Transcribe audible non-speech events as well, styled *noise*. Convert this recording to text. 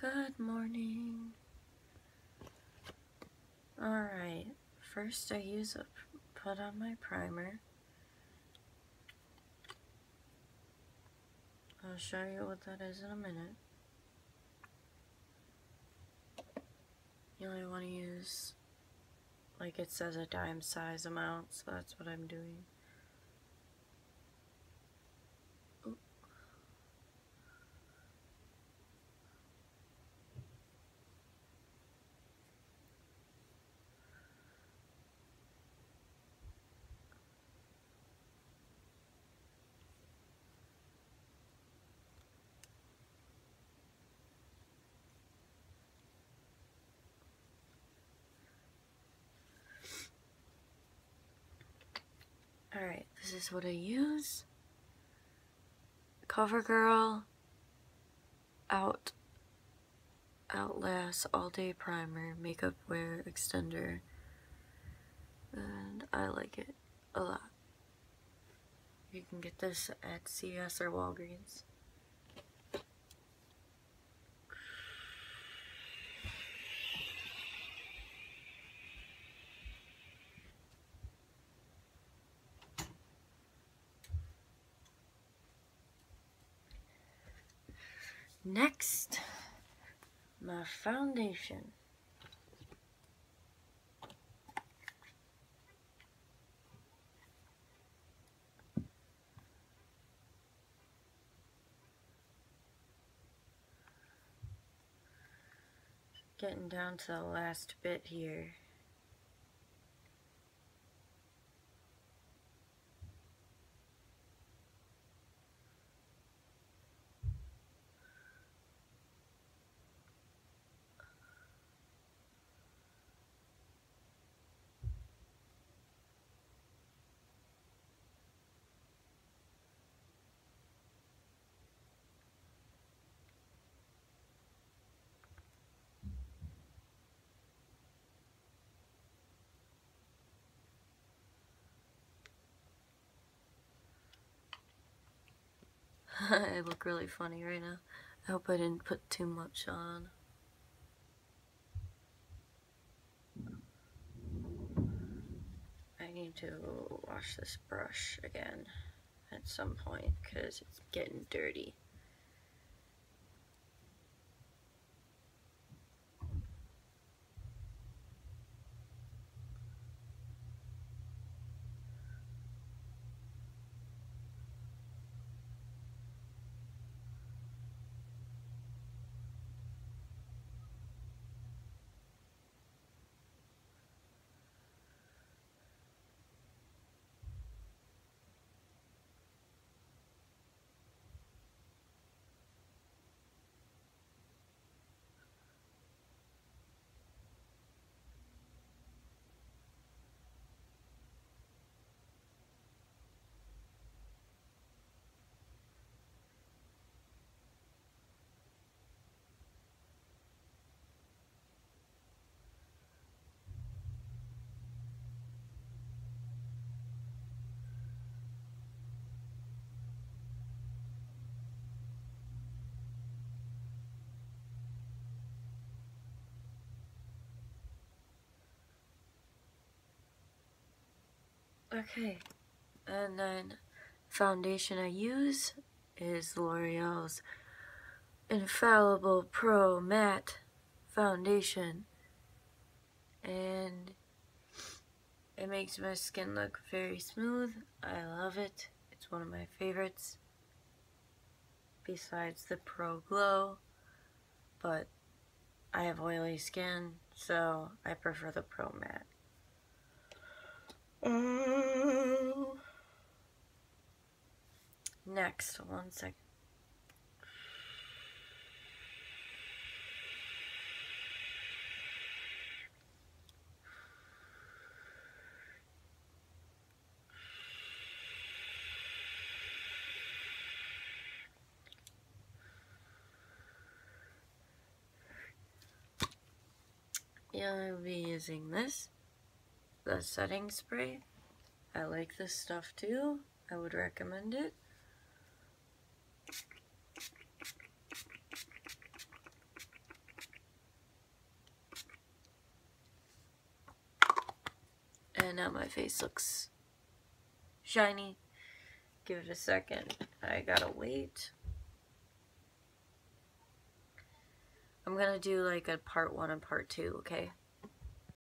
Good morning. Alright, first I use a put on my primer. I'll show you what that is in a minute. You only want to use, like it says, a dime size amount, so that's what I'm doing. Alright, this is what I use. CoverGirl Out Outlast All Day Primer Makeup Wear Extender. And I like it a lot. You can get this at CVS or Walgreens. Next, my foundation. Getting down to the last bit here. *laughs* I look really funny right now. I hope I didn't put too much on. I need to wash this brush again at some point because it's getting dirty. Okay, and then foundation I use is L'Oreal's Infallible Pro Matte Foundation. And it makes my skin look very smooth. I love it. It's one of my favorites. Besides the Pro Glow. But I have oily skin, so I prefer the Pro Matte. Um, next, one second. Yeah, I'll be using this the setting spray. I like this stuff too. I would recommend it. And now my face looks shiny. Give it a second. I gotta wait. I'm gonna do like a part one and part two, okay?